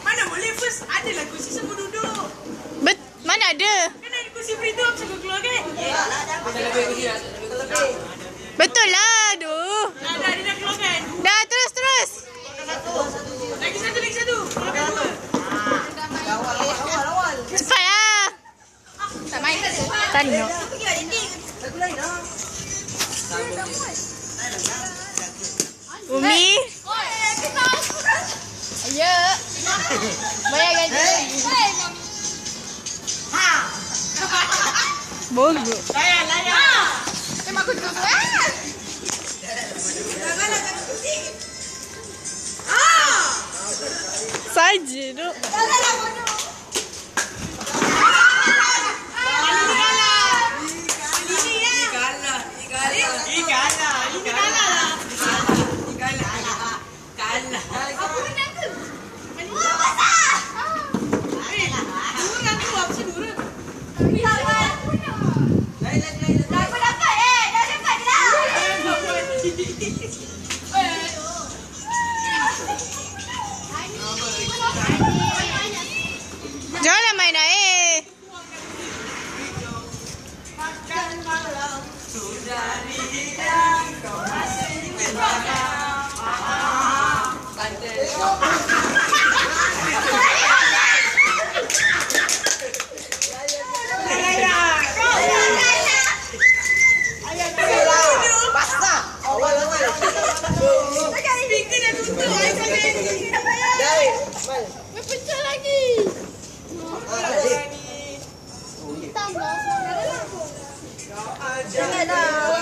Mana boleh first adalah kursi semua duduk. Bet mana ada? Kan ada kursi freedom semua keluar kan? Betul lah. Aduh. Dah dah dia dah keluar kan? Dah terus terus. Lagi satu lagi satu. Keluarkan dua. Cepatlah. Tak main. Tanya. Umi. Ya. Bozo. Sai, Dino. Nigal. Nigal. Jangan lah.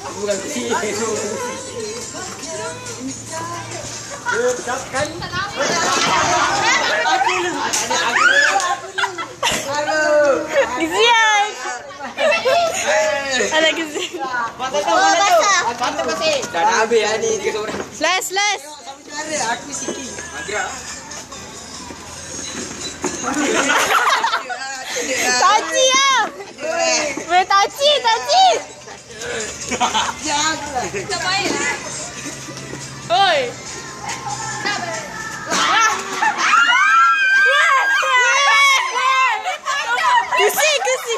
Bukan kecil. Tetapkan. Halo. Kesian. Ada kesian. Masa tu, masa tu. Masa tu. Dah nak habis ni tiga orang. Last. Cara aku sikit. Agak. Taci lah. Weh, taci, taci. Janganlah. Oi. Kusi, kusi.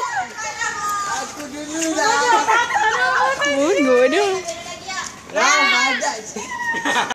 Aku dulu lah. Bodoh tu. Dah, ada je.